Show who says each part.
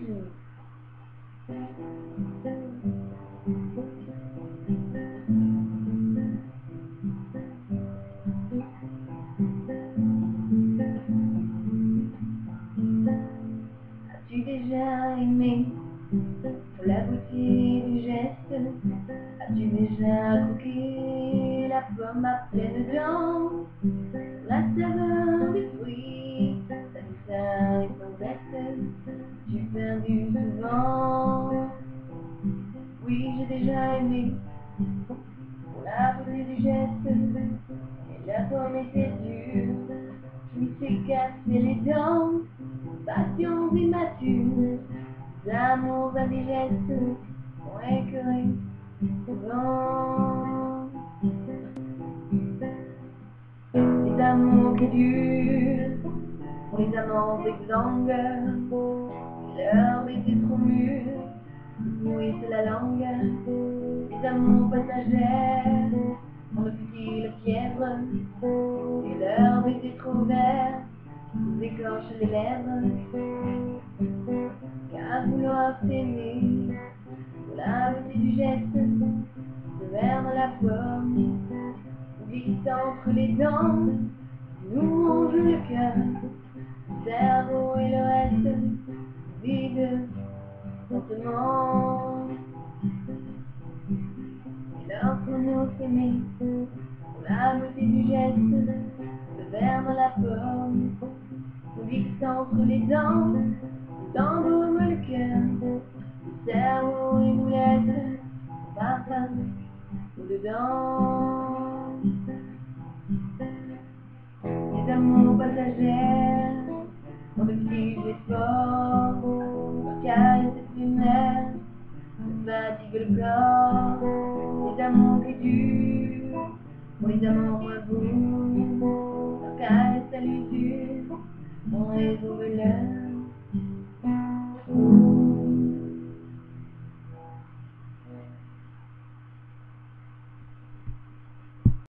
Speaker 1: As-tu déjà aimé pour la beauté du geste? As-tu déjà croqué la pomme à pleines dents? Tu perdu souvent Oui, j'ai déjà aimé. Pour la beauté du geste Et la pomme était dure. Je me suis cassé les dents. Passion immature, d'amour indigestes ont écœuré souvent. Les amours qui durent, exsangues, leur baiser trop mûr, nourrissent la langue. Les amours passagères, ont le futile fièvre, et leur baiser trop vert nous écorche les lèvres, car vouloir s'aimer, la beauté du geste, vers dans la forme, glisse entre les dents, nous mange le cœur, cerveau et le reste, vide, lentement. Et lorsqu'on nous s'aimer, pour la beauté du geste, se vers dans la forme, glisse entre les dents, t'embaume le cœur, le cerveau et nous laisse parfum au-dedans. Les amours passagères, ont de petits efforts, leur caresse éphémère, me fatigue le corps. Les amours qui durent, pour les